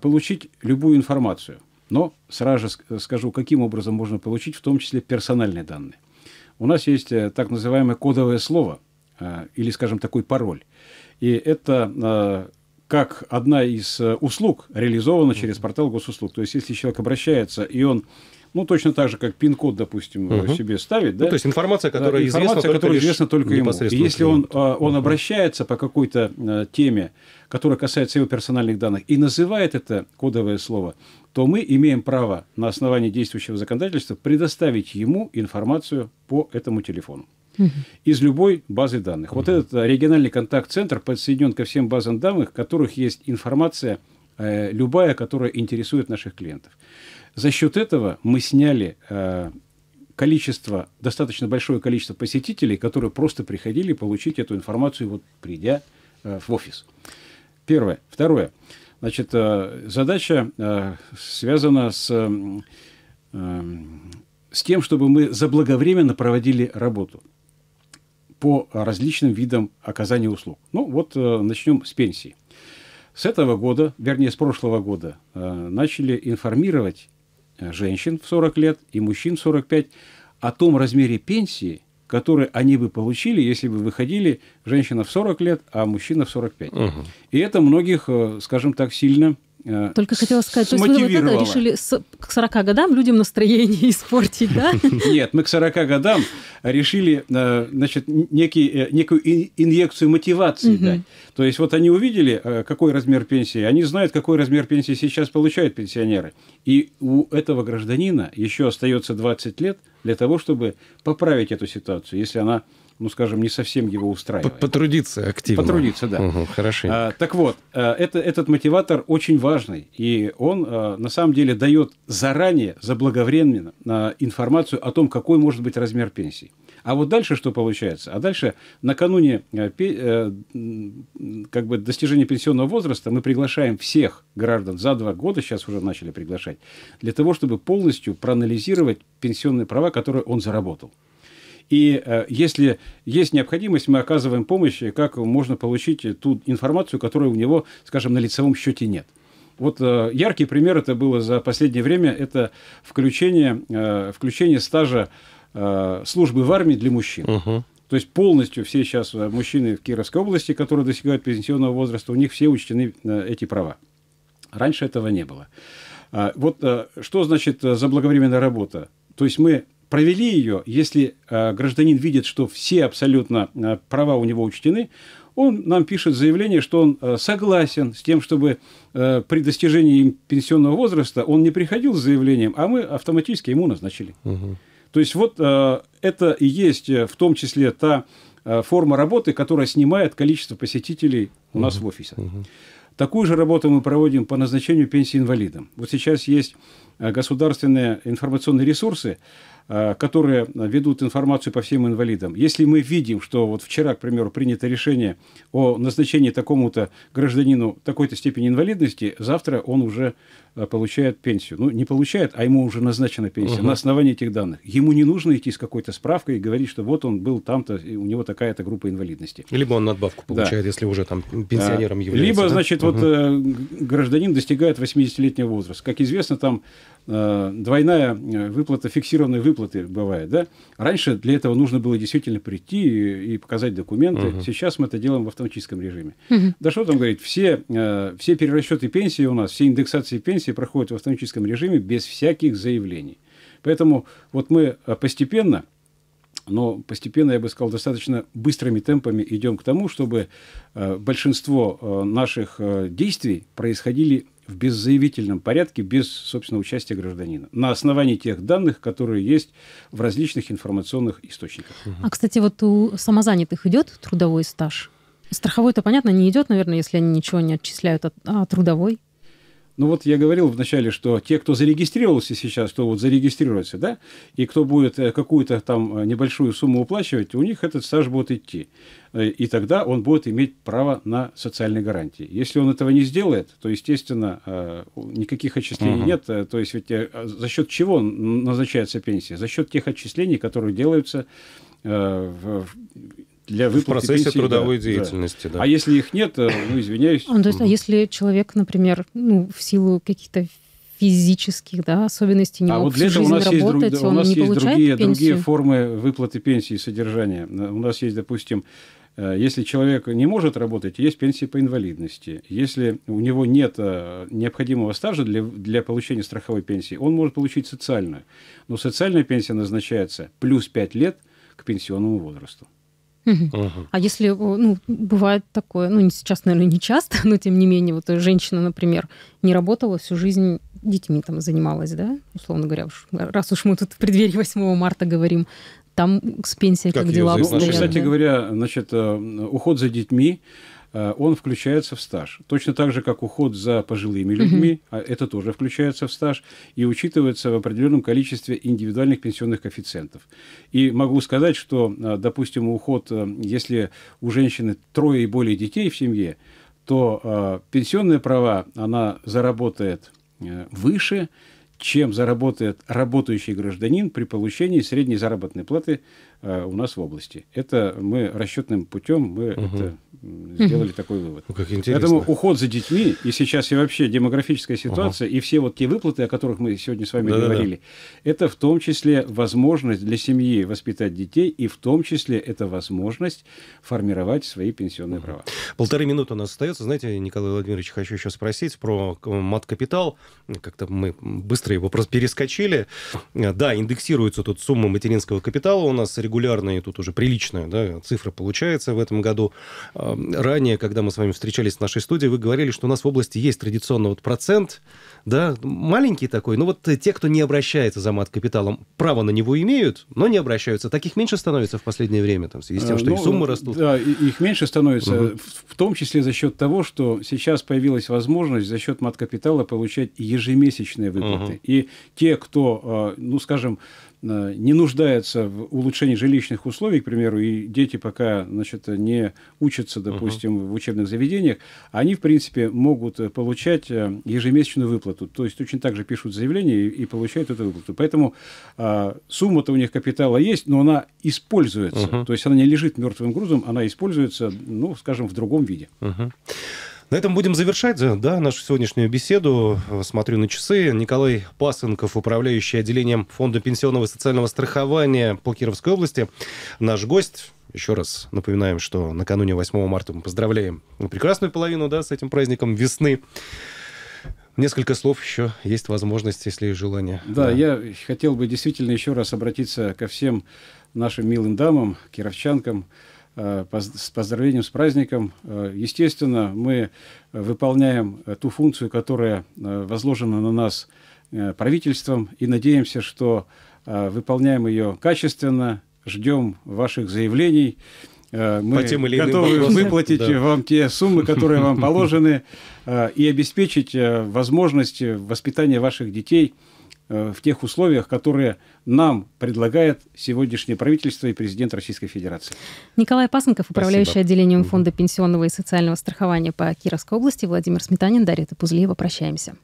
получить любую информацию. Но сразу же скажу, каким образом можно получить, в том числе персональные данные. У нас есть э, так называемое кодовое слово, э, или, скажем, такой пароль. И это как одна из услуг реализована через портал госуслуг. То есть, если человек обращается, и он ну, точно так же, как пин-код, допустим, угу. себе ставит. Ну, да? Ну, то есть информация, которая, да, информация, известна, которая известна только ему. И если он, он угу. обращается по какой-то теме, которая касается его персональных данных, и называет это кодовое слово, то мы имеем право на основании действующего законодательства предоставить ему информацию по этому телефону из любой базы данных. Вот этот региональный контакт-центр подсоединен ко всем базам данных, в которых есть информация э, любая, которая интересует наших клиентов. За счет этого мы сняли э, количество, достаточно большое количество посетителей, которые просто приходили получить эту информацию, вот придя э, в офис. Первое. Второе. Значит, э, задача э, связана с, э, с тем, чтобы мы заблаговременно проводили работу по различным видам оказания услуг. Ну, вот начнем с пенсии. С этого года, вернее, с прошлого года, начали информировать женщин в 40 лет и мужчин в 45 о том размере пенсии, которые они бы получили, если бы выходили женщина в 40 лет, а мужчина в 45. Угу. И это многих, э, скажем так, сильно Только хотела сказать, то есть вы вот это решили с, к 40 годам людям настроение испортить, да? Нет, мы к 40 годам решили, э, значит, некий, э, некую инъекцию мотивации дать. То есть вот они увидели, какой размер пенсии, они знают, какой размер пенсии сейчас получают пенсионеры. И у этого гражданина еще остается 20 лет для того, чтобы поправить эту ситуацию, если она ну, скажем, не совсем его устраивает. Потрудиться активно. Потрудиться, да. Угу, хорошо. А, так вот, а, это, этот мотиватор очень важный, и он а, на самом деле дает заранее, заблаговременно а, информацию о том, какой может быть размер пенсии. А вот дальше что получается? А дальше накануне э, э, как бы достижения пенсионного возраста мы приглашаем всех граждан за два года, сейчас уже начали приглашать, для того, чтобы полностью проанализировать пенсионные права, которые он заработал. И э, если есть необходимость, мы оказываем помощь, как можно получить ту информацию, которой у него, скажем, на лицевом счете нет. Вот э, яркий пример это было за последнее время, это включение, э, включение стажа э, службы в армии для мужчин. Угу. То есть полностью все сейчас э, мужчины в Кировской области, которые достигают пенсионного возраста, у них все учтены э, эти права. Раньше этого не было. А, вот что значит заблаговременная работа? То есть мы провели ее, если гражданин видит, что все абсолютно права у него учтены, он нам пишет заявление, что он э, согласен с тем, чтобы э, при достижении пенсионного возраста он не приходил с заявлением, а мы автоматически ему назначили. Угу. То есть вот э, это и есть в том числе та форма работы, которая снимает количество посетителей у нас в офисе. Угу. Такую же работу мы проводим по назначению пенсии инвалидам. Вот сейчас есть государственные информационные ресурсы, Э, которые ведут информацию по всем инвалидам. Если мы видим, что вот вчера, к примеру, принято решение о назначении такому-то гражданину такой-то степени инвалидности, завтра он уже э, получает пенсию. Ну, не получает, а ему уже назначена пенсия угу. на основании этих данных. Ему не нужно идти с какой-то справкой и говорить, что вот он был там-то, и у него такая-то группа инвалидности. Либо он надбавку получает, да. если уже там пенсионером является. Либо, да? значит, угу. вот э, гражданин достигает 80-летнего возраста. Как известно, там Э, двойная э, выплата, фиксированные выплаты бывает, да? Раньше для этого нужно было действительно прийти и, и показать документы. Угу. Сейчас мы это делаем в автоматическом режиме. Угу. Да что там говорить, все, э, все перерасчеты пенсии у нас, все индексации пенсии проходят в автоматическом режиме без всяких заявлений. Поэтому вот мы постепенно но постепенно, я бы сказал, достаточно быстрыми темпами идем к тому, чтобы большинство наших действий происходили в беззаявительном порядке, без, собственно, участия гражданина, на основании тех данных, которые есть в различных информационных источниках. А, кстати, вот у самозанятых идет трудовой стаж? Страховой-то, понятно, не идет, наверное, если они ничего не отчисляют, а, а трудовой? Ну вот я говорил вначале, что те, кто зарегистрировался сейчас, кто вот зарегистрируется, да, и кто будет э, какую-то там э, небольшую сумму уплачивать, у них этот стаж будет идти. Э, и тогда он будет иметь право на социальные гарантии. Если он этого не сделает, то, естественно, никаких отчислений угу. нет. То есть ведь за счет чего назначается пенсия? За счет тех отчислений, которые делаются в для выплаты В процессе пенсии, трудовой да, деятельности, да. да. А если их нет, э, ну, извиняюсь. Ну, то есть, а если человек, например, ну, в силу каких-то физических да, особенностей не а мог вот для всю жизнь у нас работать, есть, он у нас не есть получает другие, пенсию? другие формы выплаты пенсии и содержания. У нас есть, допустим, э, если человек не может работать, есть пенсия по инвалидности. Если у него нет э, необходимого стажа для, для получения страховой пенсии, он может получить социальную. Но социальная пенсия назначается плюс 5 лет к пенсионному возрасту. Угу. А если, ну, бывает такое, ну, сейчас, наверное, не часто, но тем не менее, вот женщина, например, не работала всю жизнь, детьми там занималась, да, условно говоря, уж, раз уж мы тут в преддверии 8 марта говорим, там с пенсией как, как дела обстоят? Ну, кстати да? говоря, значит, э, уход за детьми, он включается в стаж. Точно так же, как уход за пожилыми людьми, угу. это тоже включается в стаж и учитывается в определенном количестве индивидуальных пенсионных коэффициентов. И могу сказать, что, э, допустим, уход, э, если у женщины трое и более детей в семье, то э, пенсионные права она заработает э, выше, чем заработает работающий гражданин при получении средней заработной платы э, у нас в области. Это мы расчетным путем мы угу. это сделали такой вывод. Ну, как интересно. Поэтому уход за детьми и сейчас и вообще демографическая ситуация ага. и все вот те выплаты, о которых мы сегодня с вами да, говорили, да, да. это в том числе возможность для семьи воспитать детей и в том числе это возможность формировать свои пенсионные ага. права. Полторы минуты у нас остается. Знаете, Николай Владимирович, хочу еще спросить про мат-капитал. Как-то мы быстро его просто перескочили. Да, индексируется тут сумма материнского капитала у нас регулярная, и тут уже приличная да, цифра получается в этом году ранее, когда мы с вами встречались в нашей студии, вы говорили, что у нас в области есть традиционно вот процент, да, маленький такой, но вот те, кто не обращается за мат-капиталом, право на него имеют, но не обращаются. Таких меньше становится в последнее время, там, в связи с тем, что ну, и суммы растут. Да, их меньше становится, угу. в том числе за счет того, что сейчас появилась возможность за счет мат-капитала получать ежемесячные выплаты. Угу. И те, кто, а, ну, скажем, не нуждается в улучшении жилищных условий, к примеру, и дети пока значит, не учатся, допустим, uh-huh. в учебных заведениях, они, в принципе, могут получать ежемесячную выплату. То есть точно так же пишут заявление и, и получают эту выплату. Поэтому а, сумма-то у них капитала есть, но она используется. Uh-huh. То есть она не лежит мертвым грузом, она используется, ну, скажем, в другом виде. Uh-huh. На этом будем завершать да, нашу сегодняшнюю беседу. Смотрю на часы. Николай Пасынков, управляющий отделением Фонда пенсионного и социального страхования по Кировской области, наш гость. Еще раз напоминаем, что накануне 8 марта мы поздравляем прекрасную половину да, с этим праздником весны. Несколько слов еще есть возможность, если есть желание. Да, да, я хотел бы действительно еще раз обратиться ко всем нашим милым дамам, кировчанкам, Э, с поздравлением с праздником. Э, естественно, мы выполняем ту функцию, которая э, возложена на нас правительством, и надеемся, что выполняем ее качественно, ждем ваших заявлений. Мы По тем или готовы вопросам. выплатить да. вам те суммы, которые вам положены, и обеспечить возможность воспитания ваших детей – Э, в тех условиях, которые нам предлагает сегодняшнее правительство и президент Российской Федерации. Николай Пасынков, управляющий Спасибо. отделением Фонда пенсионного и социального страхования по Кировской области, Владимир Сметанин, Дарья Тапузлиева. Прощаемся.